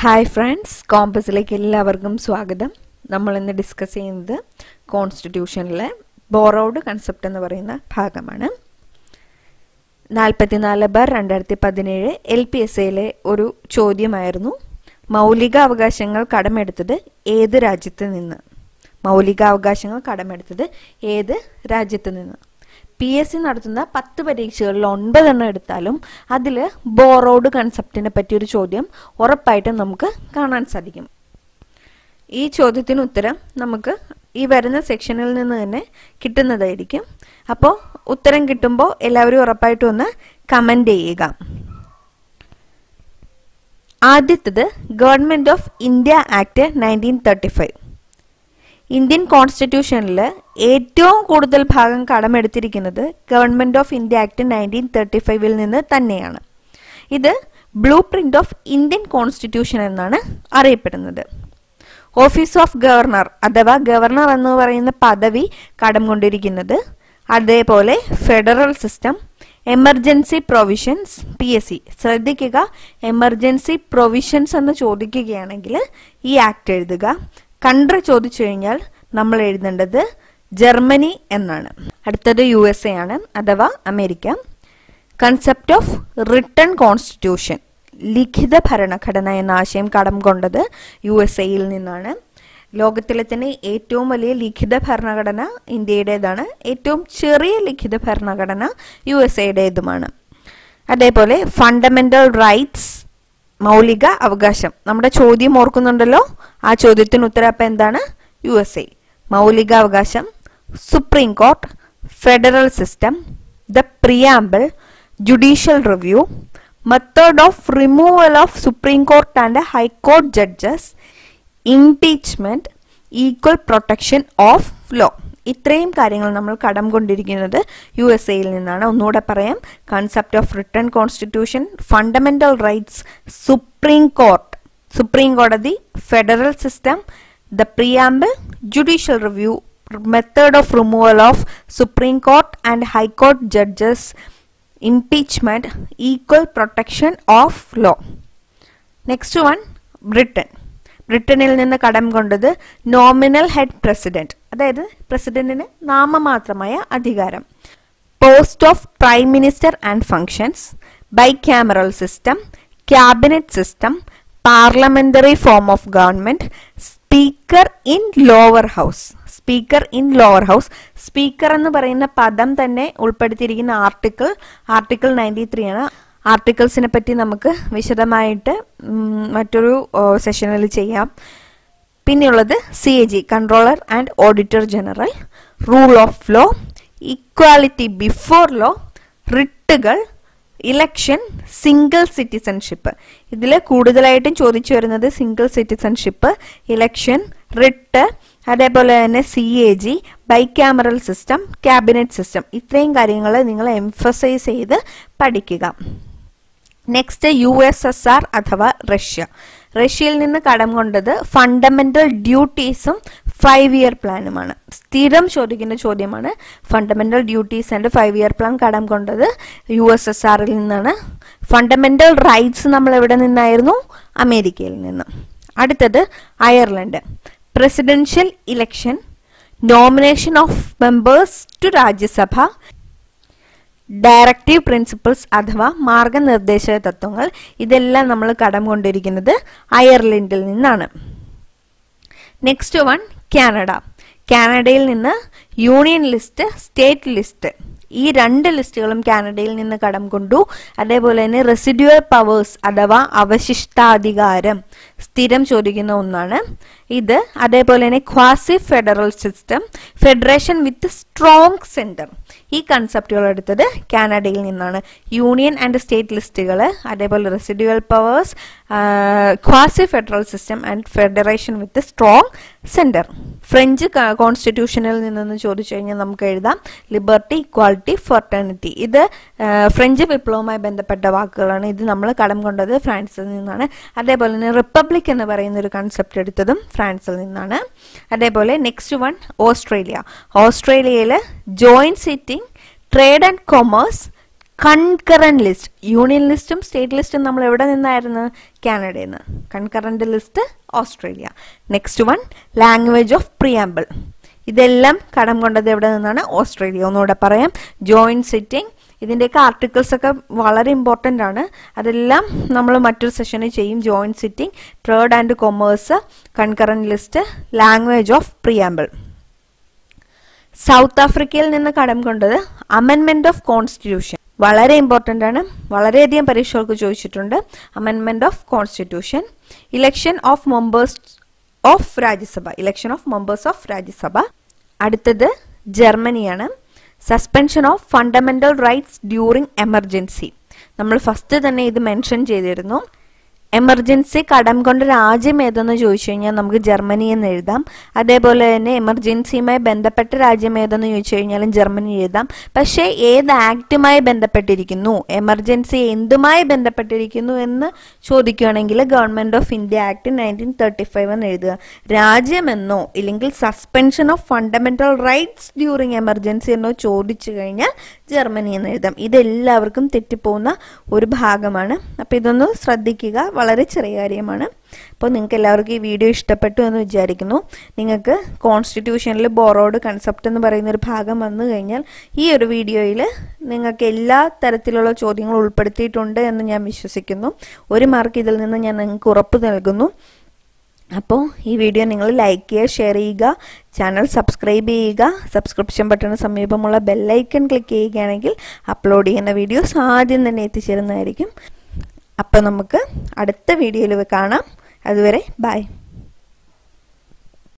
Hi friends കോമ്പസിലേക്ക് എല്ലാവർക്കും സ്വാഗതം. നമ്മൾ ഇന്ന് ഡിസ്കസ് ചെയ്യുന്നത് കോൺസ്റ്റിറ്റ്യൂഷനിലെ ബോറോഡ് കൺസെപ്റ്റ് എന്ന് പറയുന്ന ഭാഗമാണ്. നാൽപ്പത്തിനാല് ബാർ രണ്ടായിരത്തി പതിനേഴ് എൽ പി എസ് എയിലെ ഒരു ചോദ്യമായിരുന്നു. മൗലിക അവകാശങ്ങൾ കടമെടുത്തത് ഏത് രാജ്യത്ത് നിന്ന്? മൗലിക അവകാശങ്ങൾ കടമെടുത്തത് ഏത് രാജ്യത്ത് നിന്ന്? പി എസ് സി നടത്തുന്ന പത്ത് പരീക്ഷകളിൽ ഒൻപതെണ്ണം എടുത്താലും അതിൽ ബോറോഡ് കൺസെപ്റ്റിനെ പറ്റിയൊരു ചോദ്യം ഉറപ്പായിട്ടും നമുക്ക് കാണാൻ സാധിക്കും. ഈ ചോദ്യത്തിന് ഉത്തരം നമുക്ക് ഈ വരുന്ന സെക്ഷനിൽ നിന്ന് തന്നെ കിട്ടുന്നതായിരിക്കും. അപ്പോൾ ഉത്തരം കിട്ടുമ്പോൾ എല്ലാവരും ഉറപ്പായിട്ടും ഒന്ന് കമന്റ് ചെയ്യുക. ആദ്യത്തത് government of India act nineteen thirty five Indian കോൺസ്റ്റിറ്റ്യൂഷനിൽ ഏറ്റവും കൂടുതൽ ഭാഗം കടമെടുത്തിരിക്കുന്നത് government of India act nineteen thirty ഫൈവിൽ നിന്ന് തന്നെയാണ്. ഇത് blue print of Indian constitution എന്നാണ് അറിയപ്പെടുന്നത്. ഓഫീസ് ഓഫ് ഗവർണർ അഥവാ ഗവർണർ എന്ന് പറയുന്ന പദവി കടം കൊണ്ടിരിക്കുന്നത് അതേപോലെ federal system emergency provisions P S C. ശ്രദ്ധിക്കുക എമർജൻസി പ്രൊവിഷൻസ് എന്ന് ചോദിക്കുകയാണെങ്കിൽ ഈ ആക്ട് എഴുതുക കൺട്രി ചോദിച്ചു കഴിഞ്ഞാൽ നമ്മൾ എഴുതേണ്ടത് ജർമ്മനി എന്നാണ്. അടുത്തത് യു എസ് എ ആണ് അഥവാ America. Concept of written constitution ലിഖിത ഭരണഘടന എന്ന ആശയം കടം കൊണ്ടത് യു എസ് എയിൽ നിന്നാണ്. ലോകത്തിലെ തന്നെ ഏറ്റവും വലിയ ലിഖിത ഭരണഘടന ഇന്ത്യയുടേതാണ്. ഏറ്റവും ചെറിയ ലിഖിത ഭരണഘടന യു എസ് എയുടേതുമാണ് അതേപോലെ ഫണ്ടമെന്റൽ റൈറ്റ്സ് മൗലിക അവകാശം. നമ്മുടെ ചോദ്യം ഓർക്കുന്നുണ്ടല്ലോ? ആ ചോദ്യത്തിന് ഉത്തരം അപ്പം എന്താണ്? U S A മൗലികാവകാശം supreme court federal system the preamble judicial review method of removal of supreme court and high court judges impeachment equal protection of law ഇത്രയും കാര്യങ്ങൾ നമ്മൾ കടം കൊണ്ടിരിക്കുന്നത് യു എസ് എയിൽ നിന്നാണ്. ഒന്നുകൂടെ പറയാം. Concept of written constitution fundamental rights supreme court supreme കോടതി federal system the preamble judicial review method of removal of supreme court and high court judges impeachment equal protection of law next one Britain ബ്രിട്ടനിൽ നിന്ന് കടം കൊണ്ടത് nominal head president അതായത് പ്രസിഡന്റിന് നാമമാത്രമായ അധികാരം. Post of prime minister and functions bicameral system cabinet system parliamentary form of government speaker in lower house speaker in lower house speaker എന്ന് പറയുന്ന പദം തന്നെ ഉൾപ്പെടുത്തിയിരിക്കുന്ന ആർട്ടിക്കിൾ ആർട്ടിക്കിൾ നയന്റി ത്രീ ആണ്. ആർട്ടിക്കിൾസിനെ പറ്റി നമുക്ക് വിശദമായിട്ട് മറ്റൊരു സെഷനിൽ ചെയ്യാം. പിന്നെയുള്ളത് C A G controller and auditor general rule of law equality before law റിട്ടുകൾ election single citizenship ഇതിൽ കൂടുതലായിട്ടും ചോദിച്ചു വരുന്നത് സിംഗിൾ സിറ്റിസൺഷിപ്പ് ഇലക്ഷൻ റിട്ട് അതേപോലെ തന്നെ C A G bicameral system cabinet system ഇത്രയും കാര്യങ്ങൾ നിങ്ങൾ എംഫസൈസ് ചെയ്ത് പഠിക്കുക. Next U S S R അഥവാ റഷ്യ. റഷ്യയിൽ നിന്ന് കടം കൊണ്ടത് ഫണ്ടമെന്റൽ ഡ്യൂട്ടീസും ഫൈവ് ഇയർ പ്ലാനുമാണ് സ്ഥിരം ചോദിക്കുന്ന ചോദ്യമാണ്. Fundamental duties and five year plan കടം കൊണ്ടത് യു എസ് എസ് ആറിൽ നിന്നാണ്. ഫണ്ടമെന്റൽ റൈറ്റ്സ് നമ്മൾ എവിടെ നിന്നായിരുന്നു? അമേരിക്കയിൽ നിന്ന്. അടുത്തത് Ireland presidential election nomination of members to Rajya Sabha directive principles അഥവാ മാർഗനിർദ്ദേശ തത്വങ്ങൾ ഇതെല്ലാം നമ്മൾ കടം കൊണ്ടിരിക്കുന്നത് അയർലൻഡിൽ നിന്നാണ്. നെക്സ്റ്റ് വൺ കാനഡ കാനഡയിൽ നിന്ന് യൂണിയൻ ലിസ്റ്റ് സ്റ്റേറ്റ് ലിസ്റ്റ്. ഈ രണ്ട് ലിസ്റ്റുകളും കാനഡയിൽ നിന്ന് കടം കൊണ്ടു. അതേപോലെ തന്നെ റെസിഡ്യുവൽ പവേഴ്സ് അഥവാ അവശിഷ്ടാധികാരം. സ്ഥിരം ചോദിക്കുന്ന ഒന്നാണ്. ഇത് അതേപോലെ തന്നെ quasi federal system federation with strong centre ഈ കൺസെപ്റ്റുകൾ എടുത്തത് കാനഡയിൽ നിന്നാണ്. യൂണിയൻ ആൻഡ് സ്റ്റേറ്റ് ലിസ്റ്റുകൾ അതേപോലെ residual powers quasi federal system and federation with strong centre French കോൺസ്റ്റിറ്റ്യൂഷനിൽ നിന്നെന്ന് ചോദിച്ചു കഴിഞ്ഞാൽ നമുക്ക് എഴുതാം. ലിബർട്ടി ഇക്വാളിറ്റി ഫെർട്ടേണിറ്റി ഇത് ഫ്രഞ്ച് വിപ്ലവവുമായി ബന്ധപ്പെട്ട വാക്കുകളാണ്. ഇത് നമ്മൾ കടം കൊണ്ടത് ഫ്രാൻസിൽ നിന്നാണ്. അതേപോലെ തന്നെ റിപ്പബ്ലിക് എന്ന് പറയുന്ന ഒരു കൺസെപ്റ്റ് എടുത്തതും ഫ്രാൻസിൽ നിന്നാണ്. അതേപോലെ നെക്സ്റ്റ് വൺ ഓസ്ട്രേലിയ ഓസ്ട്രേലിയയിൽ joint sitting trade and commerce concurrent list union ലിസ്റ്റും സ്റ്റേറ്റ് ലിസ്റ്റും നമ്മൾ എവിടെ നിന്നായിരുന്നു? കാനഡയിൽ നിന്ന് concurrent list Australia next one language of preamble ഇതെല്ലാം കടം കൊണ്ടത് എവിടെ നിന്നാണ്? ഓസ്ട്രേലിയ ഒന്നുകൂടെ പറയാം. ജോയിന്റ് സിറ്റിംഗ് ഇതിന്റെയൊക്കെ ആർട്ടിക്കിൾസ് ഒക്കെ വളരെ ഇമ്പോർട്ടന്റ് ആണ്. അതെല്ലാം നമ്മൾ മറ്റൊരു സെഷനിൽ ചെയ്യും. Joint sitting trade and commerce concurrent list language of preamble South ആഫ്രിക്കയിൽ നിന്ന് കടം കൊണ്ടത് അമെൻമെന്റ് ഓഫ് കോൺസ്റ്റിറ്റ്യൂഷൻ വളരെ ഇമ്പോർട്ടന്റ് ആണ്. വളരെയധികം പരീക്ഷകൾക്ക് ചോദിച്ചിട്ടുണ്ട്. അമെൻമെന്റ് of constitution election of members of Rajya Sabha election of members of Rajya Sabha അടുത്തത് ജർമ്മനിയാണ്. Suspension of fundamental rights during emergency നമ്മൾ ഫസ്റ്റ് തന്നെ ഇത് മെൻഷൻ ചെയ്തിരുന്നു. എമർജൻസി കടം കൊണ്ട് രാജ്യം ഏതെന്ന് ചോദിച്ചു കഴിഞ്ഞാൽ നമുക്ക് ജർമ്മനി എന്ന് എഴുതാം. അതേപോലെ തന്നെ എമർജൻസിയുമായി ബന്ധപ്പെട്ട രാജ്യം ഏതെന്ന് ചോദിച്ചു കഴിഞ്ഞാലും ജർമ്മനി എഴുതാം. പക്ഷേ ഏത് ആക്റ്റുമായി ബന്ധപ്പെട്ടിരിക്കുന്നു? എമർജൻസി എന്തുമായി ബന്ധപ്പെട്ടിരിക്കുന്നു എന്ന് ചോദിക്കുകയാണെങ്കിൽ government of India act nineteen thirty five എന്ന് എഴുതുക. രാജ്യമെന്നോ ഇല്ലെങ്കിൽ suspension of fundamental rights during emergency എന്നോ ചോദിച്ചു കഴിഞ്ഞാൽ ജർമ്മനി എന്ന് എഴുതാം. ഇതെല്ലാവർക്കും തെറ്റിപ്പോകുന്ന ഒരു ഭാഗമാണ്. അപ്പോൾ ഇതൊന്ന് ശ്രദ്ധിക്കുക. വളരെ ചെറിയ കാര്യമാണ്. അപ്പോൾ നിങ്ങൾക്ക് എല്ലാവർക്കും ഈ വീഡിയോ ഇഷ്ടപ്പെട്ടു എന്ന് വിചാരിക്കുന്നു. നിങ്ങൾക്ക് കോൺസ്റ്റിറ്റ്യൂഷനിൽ ബോറോഡ് കൺസെപ്റ്റ് എന്ന് പറയുന്ന ഒരു ഭാഗം വന്നു കഴിഞ്ഞാൽ ഈ ഒരു വീഡിയോയിൽ നിങ്ങൾക്ക് എല്ലാ തരത്തിലുള്ള ചോദ്യങ്ങളും ഉൾപ്പെടുത്തിയിട്ടുണ്ട് എന്ന് ഞാൻ വിശ്വസിക്കുന്നു. ഒരു മാർക്ക് ഇതിൽ നിന്ന് ഞാൻ നിങ്ങൾക്ക് ഉറപ്പ് നൽകുന്നു. അപ്പോൾ ഈ വീഡിയോ നിങ്ങൾ ലൈക്ക് ചെയ്യുക ഷെയർ ചെയ്യുക ചാനൽ സബ്സ്ക്രൈബ് ചെയ്യുക സബ്സ്ക്രിപ്ഷൻ ബട്ടണ് സമീപമുള്ള ബെല്ലൈക്കൺ ക്ലിക്ക് ചെയ്യുകയാണെങ്കിൽ അപ്ലോഡ് ചെയ്യുന്ന വീഡിയോസ് ആദ്യം തന്നെ എത്തിച്ചേരുന്നതായിരിക്കും. അപ്പോൾ നമുക്ക് അടുത്ത വീഡിയോയിൽ കാണാം. അതുവരെ ബൈ